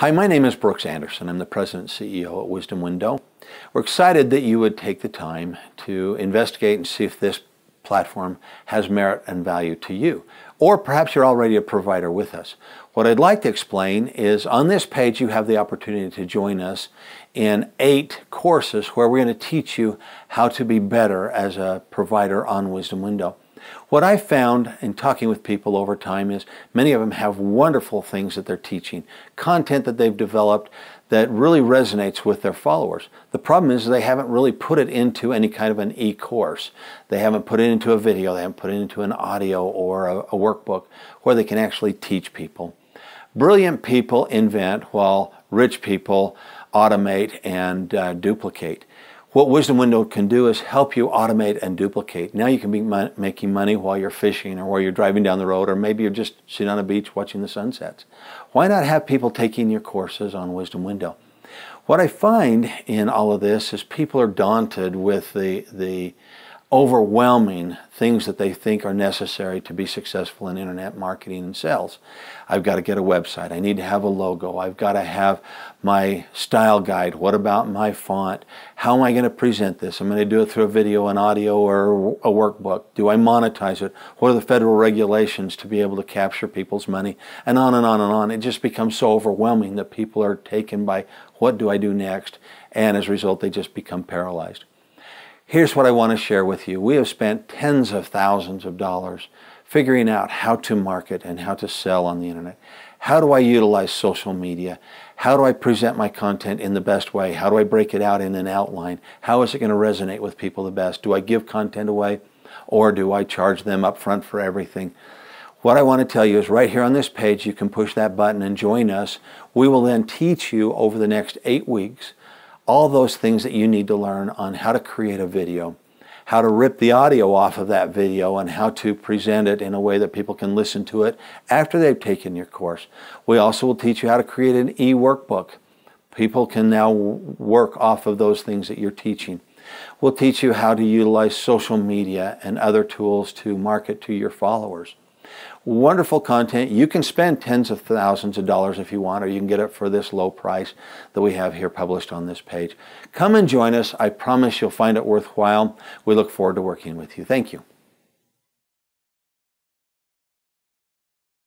Hi, my name is Brooks Anderson. I'm the President and CEO at Wisdom Window. We're excited that you would take the time to investigate and see if this platform has merit and value to you. Or perhaps you're already a provider with us. What I'd like to explain is on this page you have the opportunity to join us in eight courses where we're going to teach you how to be better as a provider on Wisdom Window. What I found in talking with people over time is many of them have wonderful things that they're teaching, content that they've developed that really resonates with their followers. The problem is they haven't really put it into any kind of an e-course. They haven't put it into a video, they haven't put it into an audio or a, a workbook where they can actually teach people. Brilliant people invent while rich people automate and uh, duplicate. What Wisdom Window can do is help you automate and duplicate. Now you can be making money while you're fishing or while you're driving down the road or maybe you're just sitting on a beach watching the sunsets. Why not have people taking your courses on Wisdom Window? What I find in all of this is people are daunted with the, the overwhelming things that they think are necessary to be successful in internet marketing and sales. I've got to get a website. I need to have a logo. I've got to have my style guide. What about my font? How am I going to present this? I'm going to do it through a video, an audio, or a workbook. Do I monetize it? What are the federal regulations to be able to capture people's money? And on and on and on. It just becomes so overwhelming that people are taken by what do I do next? And as a result, they just become paralyzed. Here's what I want to share with you. We have spent tens of thousands of dollars figuring out how to market and how to sell on the internet. How do I utilize social media? How do I present my content in the best way? How do I break it out in an outline? How is it going to resonate with people the best? Do I give content away or do I charge them up front for everything? What I want to tell you is right here on this page, you can push that button and join us. We will then teach you over the next eight weeks all those things that you need to learn on how to create a video, how to rip the audio off of that video, and how to present it in a way that people can listen to it after they've taken your course. We also will teach you how to create an e-workbook. People can now work off of those things that you're teaching. We'll teach you how to utilize social media and other tools to market to your followers. Wonderful content. You can spend tens of thousands of dollars if you want, or you can get it for this low price that we have here published on this page. Come and join us. I promise you'll find it worthwhile. We look forward to working with you. Thank you.